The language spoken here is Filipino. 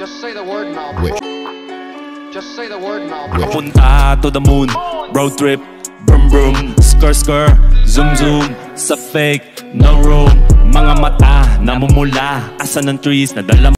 Just say the word and I'll Which? Just say the word and I'll Papunta to the moon. Road trip. Brum brum Skr skr Zoom zoom. Sa fake No room. Mga mata Namumula. Asa ng trees? Nadala